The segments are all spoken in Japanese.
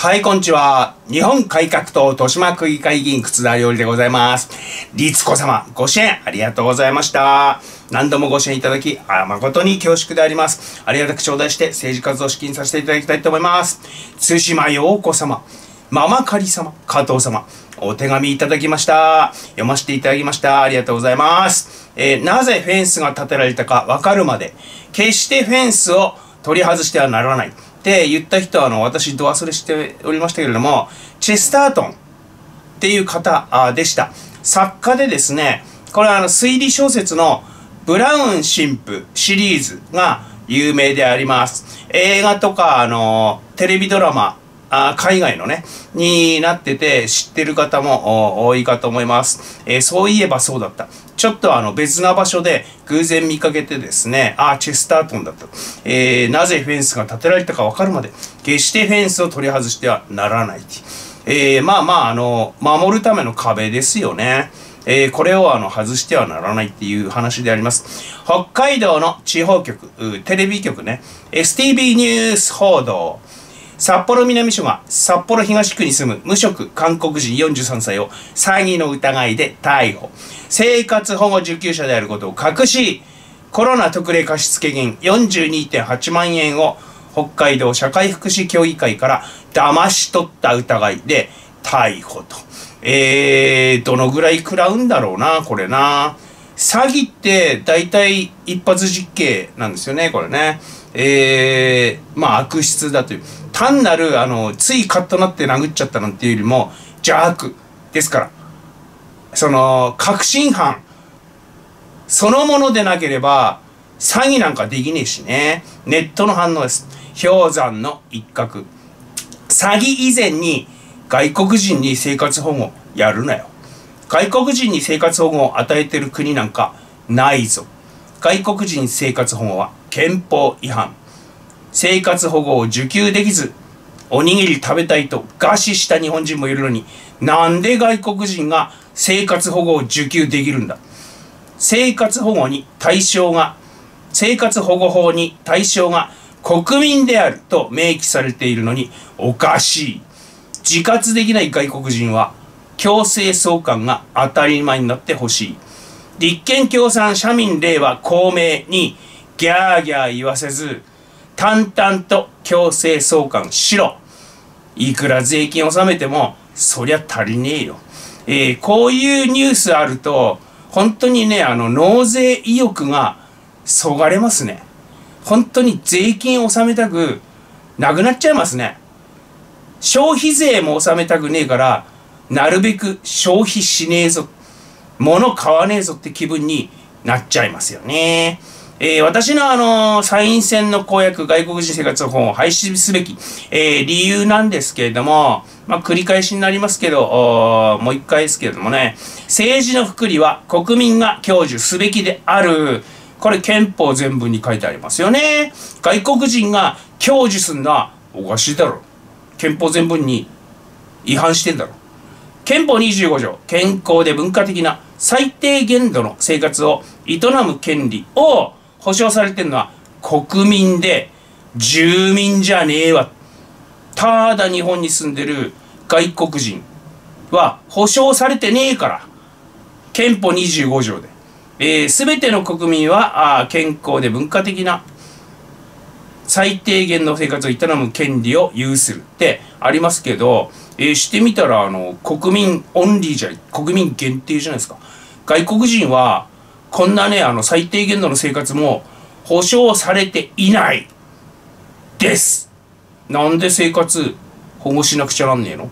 はい、こんにちは。日本改革党豊島区議会議員靴田料理でございます。律子様、ご支援ありがとうございました。何度もご支援いただき、あ誠に恐縮であります。ありがたく頂戴して政治活動資金させていただきたいと思います。津島陽子様、ママカリ様、加藤様、お手紙いただきました。読ませていただきました。ありがとうございます。えー、なぜフェンスが建てられたかわかるまで、決してフェンスを取り外してはならない。って言った人はあの私ド忘れしておりましたけれどもチェスタートンっていう方でした。作家でですねこれはあの推理小説の「ブラウン神父」シリーズが有名であります。映画とかあのテレビドラマあ海外のね、になってて知ってる方も多いかと思います。えー、そういえばそうだった。ちょっとあの別な場所で偶然見かけてですね、あ、チェスタートンだと。えー、なぜフェンスが建てられたかわかるまで、決してフェンスを取り外してはならない。えー、まあまあ、あの、守るための壁ですよね。えー、これをあの外してはならないっていう話であります。北海道の地方局、テレビ局ね、STB ニュース報道、札幌南署が札幌東区に住む無職韓国人43歳を詐欺の疑いで逮捕。生活保護受給者であることを隠し、コロナ特例貸付金42.8万円を北海道社会福祉協議会から騙し取った疑いで逮捕と。えー、どのぐらい食らうんだろうな、これな。詐欺って大体一発実刑なんですよね、これね。えー、まあ悪質だという。単なるあのついカッとなって殴っちゃったなんていうよりも邪悪ですから。その確信犯。そのものでなければ詐欺なんかできねえしね。ネットの反応です。氷山の一角。詐欺以前に外国人に生活保護やるなよ。外国人に生活保護を与えてる国なんかないぞ。外国人生活保護は憲法違反。生活保護を受給できずおにぎり食べたいと餓死した日本人もいるのになんで外国人が生活保護を受給できるんだ？生活保護に対象が生活保護法に対象が国民であると明記されているのにおかしい。自活できない外国人は強制送還が当たり前になってほしい立憲共産社民令和公明にギャーギャー言わせず淡々と強制送還しろ。いくら税金納めても、そりゃ足りねえよ。えー、こういうニュースあると、本当にね、あの、納税意欲がそがれますね。本当に税金納めたくなくなっちゃいますね。消費税も納めたくねえから、なるべく消費しねえぞ。物買わねえぞって気分になっちゃいますよね。えー、私のあの、参院選の公約、外国人生活保護を廃止すべき、えー、理由なんですけれども、まあ、繰り返しになりますけど、もう一回ですけれどもね、政治の福利は国民が享受すべきである。これ憲法全文に書いてありますよね。外国人が享受すんのはおかしいだろ。憲法全文に違反してんだろ。憲法25条、健康で文化的な最低限度の生活を営む権利を保障されてるのは国民で住民じゃねえわ。ただ日本に住んでる外国人は保障されてねえから。憲法25条で。えー、全ての国民はあ健康で文化的な最低限の生活を営む権利を有するってありますけど、えー、してみたらあの国民オンリーじゃ国民限定じゃないですか。外国人はこんなね、あの、最低限度の生活も保障されていないです。なんで生活保護しなくちゃなんねえの？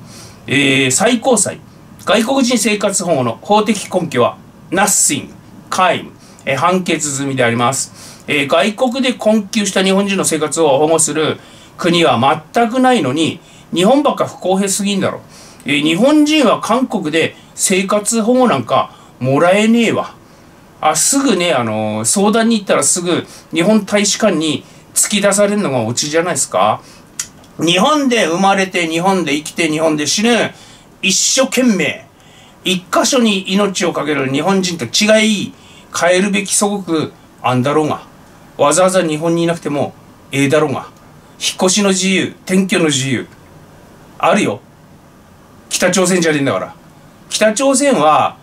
えー、最高裁。外国人生活保護の法的根拠は、nothing, 皆無、えー、判決済みであります。えー、外国で困窮した日本人の生活を保護する国は全くないのに、日本ばっか不公平すぎんだろ。えー、日本人は韓国で生活保護なんかもらえねえわ。あすぐねあの相談に行ったらすぐ日本大使館に突き出されるのがオチじゃないですか。日本で生まれて日本で生きて日本で死ぬ。一生懸命。一箇所に命を懸ける日本人と違い変えるべき祖国あんだろうが。わざわざ日本にいなくてもええだろうが。引っ越しの自由転居の自由。あるよ。北朝鮮じゃねえんだから。北朝鮮は、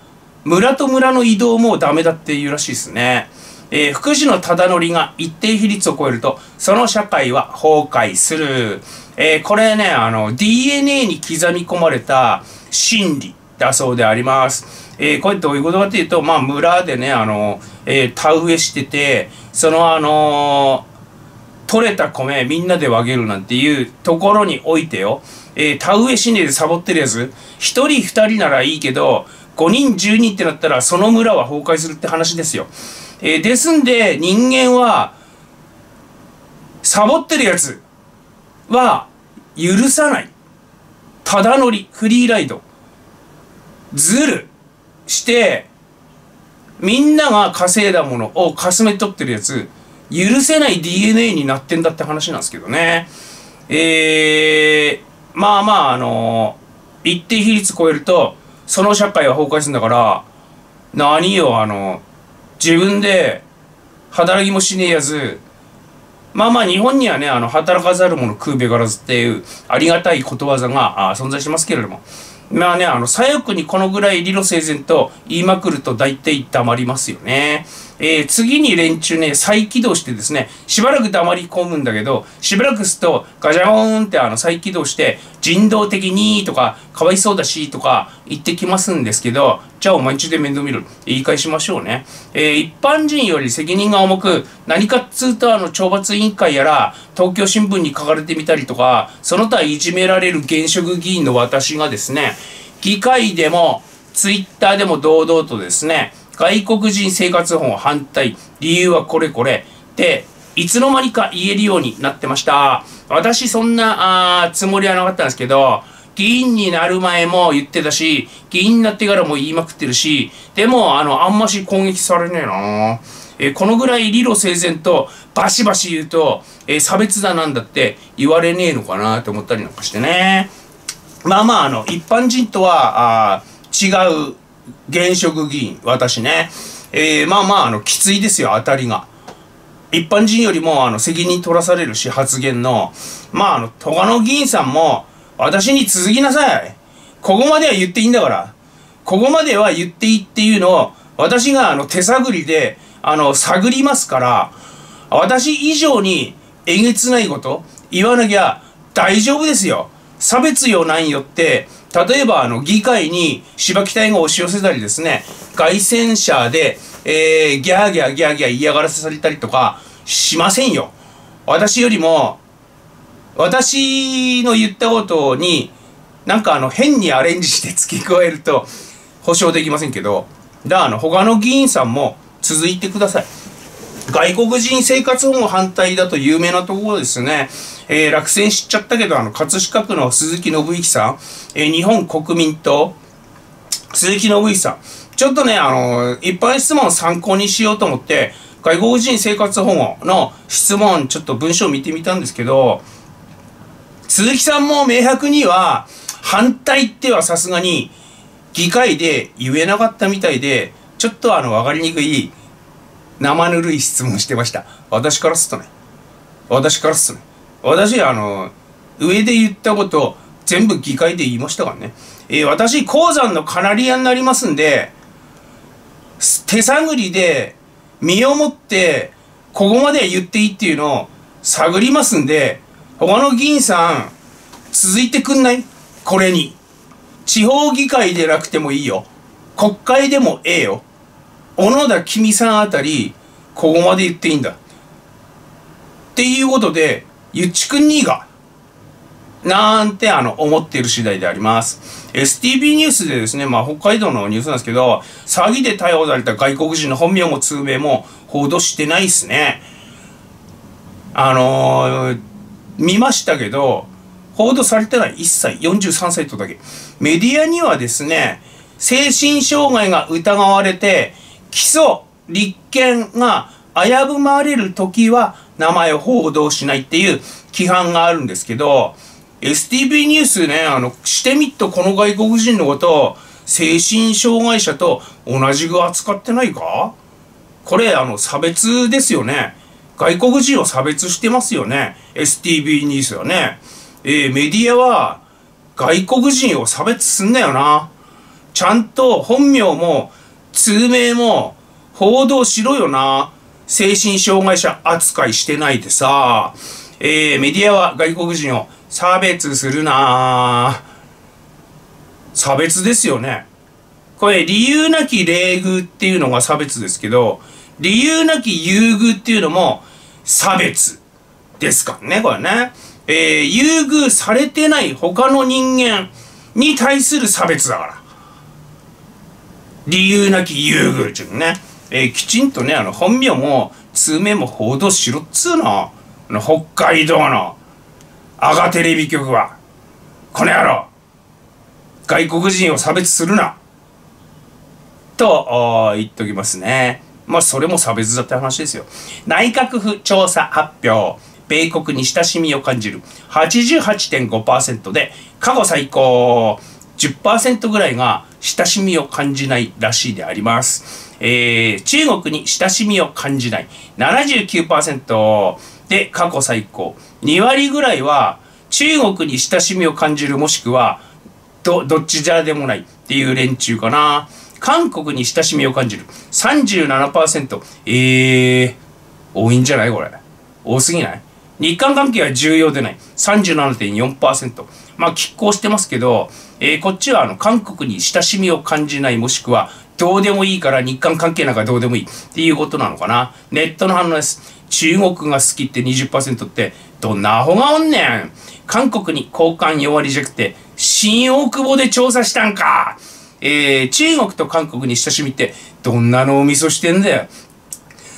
村と村の移動もダメだっていうらしいですね。えー、福祉の忠則が一定比率を超えると、その社会は崩壊する。えー、これね、あの、DNA に刻み込まれた心理だそうであります。えー、これどういうことかというと、まあ、村でね、あの、えー、田植えしてて、そのあの取れた米みんなで分けるなんていうところにおいてよ、えー、田植えしねえでサボってるやつ、一人二人ならいいけど、5人10人ってなったらその村は崩壊するって話ですよ。えー、ですんで人間は、サボってるやつは許さない。ただ乗り、フリーライド。ずるして、みんなが稼いだものをかすめ取ってるやつ、許せない DNA になってんだって話なんですけどね。えー、まあまあ、あのー、一定比率超えると、その社会は崩壊するんだから、何よ、あの、自分で働きもしねえやつ、まあまあ日本にはね、あの、働かざる者食うべからずっていうありがたいことわざがあ存在しますけれども、まあね、あの、左翼にこのぐらい理路整然と言いまくると大体黙りますよね。えー、次に連中ね、再起動してですね、しばらく黙り込むんだけど、しばらくするとガジャーンってあの再起動して、人道的にとか、かわいそうだしとか言ってきますんですけど、じゃあお前んちで面倒見る。言い返しましょうね。えー、一般人より責任が重く、何かっつうとあの懲罰委員会やら、東京新聞に書かれてみたりとか、その他いじめられる現職議員の私がですね、議会でも、ツイッターでも堂々とですね、外国人生活保護反対、理由はこれこれ。で、いつの間にか言えるようになってました。私そんなつもりはなかったんですけど、議員になる前も言ってたし、議員になってからも言いまくってるし、でも、あの、あんまし攻撃されねえなえこのぐらい理路整然とバシバシ言うと、え差別だなんだって言われねえのかなって思ったりなんかしてね。まあまあ、あの、一般人とは、あ違う現職議員、私ね。えー、まあまあ、あの、きついですよ、当たりが。一般人よりも、あの、責任取らされるし、発言の。まあ、あの、戸野議員さんも、私に続きなさい。ここまでは言っていいんだから。ここまでは言っていいっていうのを、私が、あの、手探りで、あの、探りますから、私以上にえげつないこと言わなきゃ大丈夫ですよ。差別よなんよって、例えばあの議会に芝木隊が押し寄せたりですね、外戦車で、えー、ギャーギャーギャーギャー嫌がらせされたりとかしませんよ。私よりも、私の言ったことに、なんかあの変にアレンジして付け加えると保証できませんけど、だからあの他の議員さんも続いてください。外国人生活保護反対だと有名なところですね。えー、落選しちゃったけど、あの、葛飾区の鈴木信之さん、えー、日本国民党、鈴木信之さん、ちょっとね、あの、一般質問を参考にしようと思って、外国人生活保護の質問、ちょっと文章を見てみたんですけど、鈴木さんも明白には、反対ってはさすがに、議会で言えなかったみたいで、ちょっとあの、わかりにくい、生ぬるい質問してました。私からすとね。私からすとね。私、あの、上で言ったこと全部議会で言いましたからね。えー、私、鉱山のカナリアになりますんで、手探りで身をもって、ここまで言っていいっていうのを探りますんで、他の議員さん、続いてくんない？これに。地方議会でなくてもいいよ。国会でもええよ。小野田君さんあたり、ここまで言っていいんだ。っていうことで、ゆっちくんにが、なんてあの思っている次第であります。STB ニュースでですね、まあ北海道のニュースなんですけど、詐欺で逮捕された外国人の本名も通名も報道してないっすね。あのー、見ましたけど、報道されてない。一切43歳とだけ。メディアにはですね、精神障害が疑われて、起訴、立件が危ぶまれる時は名前を報道しないっていう規範があるんですけど、STV ニュースね、あの、してみっとこの外国人のことを精神障害者と同じく扱ってないか？これ、あの、差別ですよね。外国人を差別してますよね。STV ニュースはね。えー、メディアは、外国人を差別すんなよな。ちゃんと本名も通名も報道しろよな。精神障害者扱いしてないでさ。えー、メディアは外国人を差別するな差別ですよね。これ、理由なき礼遇っていうのが差別ですけど、理由なき優遇っていうのも差別ですからね、これね。えー、優遇されてない他の人間に対する差別だから。理由なき優遇っていうね。えー、きちんとね、あの、本名も通名も報道しろっつうの。あの北海道の阿賀テレビ局は、この野郎、外国人を差別するな。と言っときますね。まあ、それも差別だって話ですよ。内閣府調査発表。米国に親しみを感じる88.5%で過去最高10%ぐらいが親しみを感じないらしいであります。えー、中国に親しみを感じない79%で過去最高2割ぐらいは中国に親しみを感じるもしくはどどっちじゃでもないっていう連中かな。韓国に親しみを感じる。37%。えー、多いんじゃないこれ。多すぎない？日韓関係は重要でない。37.4%。まあ、拮抗してますけど、えー、こっちはあの、韓国に親しみを感じないもしくは、どうでもいいから日韓関係なんかどうでもいいっていうことなのかな。ネットの反応です。中国が好きって20%ってどんなアホがおんねん韓国に交換4割弱って新大久保で調査したんかえー、中国と韓国に親しみってどんなのお味噌してんだよ。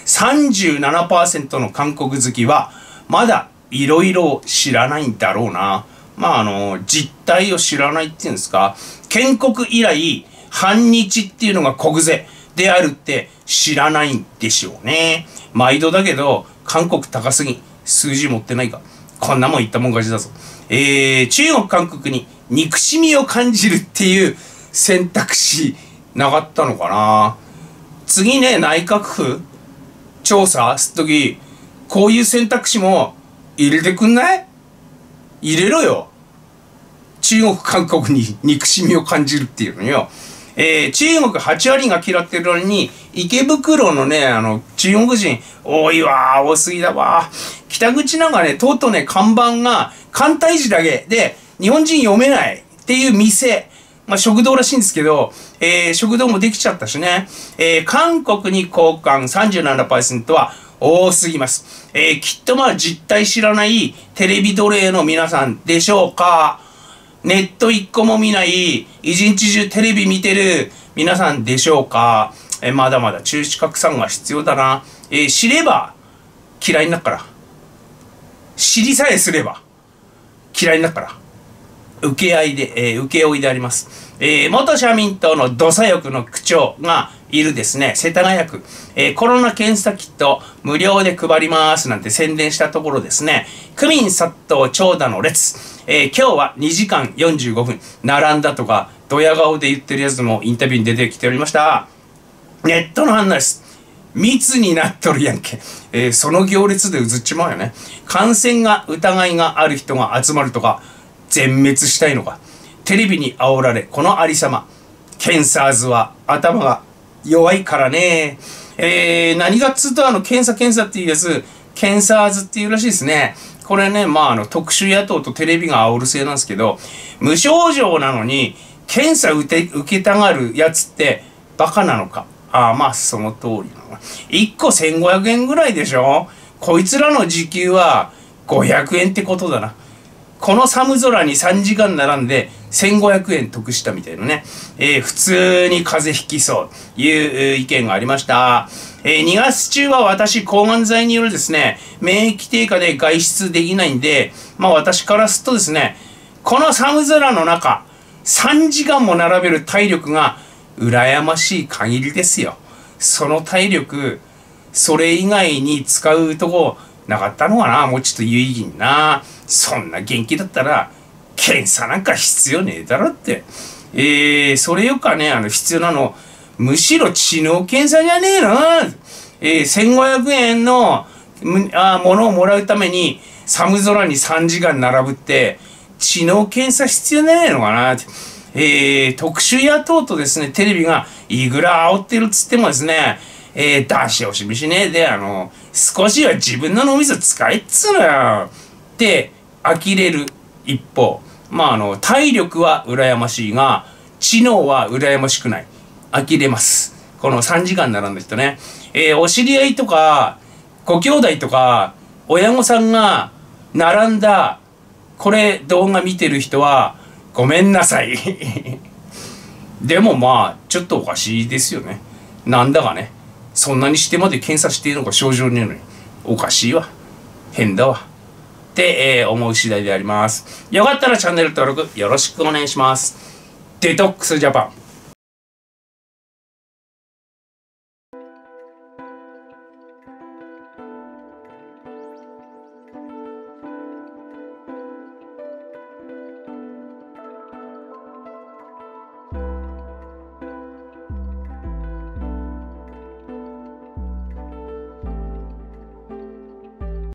37%の韓国好きはまだいろいろ知らないんだろうな。まああの、実態を知らないっていうんですか。建国以来、反日っていうのが国是であるって知らないんでしょうね。毎度だけど、韓国高すぎ。数字持ってないか。こんなもん言ったもん勝ちだぞ。えー、中国、韓国に憎しみを感じるっていう選択肢なかったのかな次ね、内閣府調査すっとき、こういう選択肢も入れてくんない？入れろよ。中国、韓国に憎しみを感じるっていうのよ。えー、中国8割が嫌ってるのに、池袋のね、あの、中国人、多いわ多すぎだわ北口なんかね、とうとうね、看板が、簡体字だけで、日本人読めないっていう店、まあ、食堂らしいんですけど、えー、食堂もできちゃったしね、えー、韓国に交換37%は多すぎます。えー、きっとまあ実態知らないテレビ奴隷の皆さんでしょうかネット一個も見ない、一日中テレビ見てる皆さんでしょうかえまだまだ中止拡散が必要だな。えー、知れば嫌いになっから。知りさえすれば嫌いになっから。受け合いで、えー、請負いであります。えー、元社民党の土佐翼の区長がいるですね、世田谷区、えー、コロナ検査キット無料で配りますなんて宣伝したところですね、区民殺到長蛇の列、えー、今日は2時間45分。並んだとかドヤ顔で言ってるやつもインタビューに出てきておりました。ネットの反応です。密になっとるやんけ、えー、その行列でうずっちまうよね。感染が疑いがある人が集まるとか全滅したいのか。テレビに煽られこのありさま。ケンサーズは頭が弱いからねえー、何がっつうとあの検査検査っていうやつケンサーズっていうらしいですねこれね、まあ、あの、特殊野党とテレビが煽るせいなんですけど、無症状なのに、検査受け受けたがるやつって、バカなのか。ああ、まあ、その通りなの。1個1500円ぐらいでしょ？こいつらの時給は500円ってことだな。この寒空に3時間並んで1500円得したみたいなね、えー、普通に風邪ひきそうという意見がありました。えー、2月中は私、抗がん剤によるですね、免疫低下で外出できないんで、まあ私からするとですね、この寒空の中、3時間も並べる体力が羨ましい限りですよ。その体力、それ以外に使うとこなかったのかな？もうちょっと有意義にな。そんな元気だったら、検査なんか必要ねえだろって。えー、それよかね、あの、必要なの、むしろ知能検査じゃねえの？えー、1500円のあものをもらうために寒空に3時間並ぶって知能検査必要ないのかな？って。えー、特殊雇うとですね、テレビがいくら煽ってるっつってもですね、えー、出し惜しみしねえで、あの、少しは自分の脳みそ使えっつうのよ。って呆れる一方、まああの、体力は羨ましいが、知能は羨ましくない。呆れます。この3時間並んだ人ね。えー、お知り合いとか、ご兄弟とか、親御さんが並んだ、これ動画見てる人は、ごめんなさい。でもまあ、ちょっとおかしいですよね。なんだかね。そんなにしてまで検査しているのか症状ねえのに。おかしいわ。変だわ。って、えー、思う次第であります。よかったらチャンネル登録よろしくお願いします。デトックスジャパン。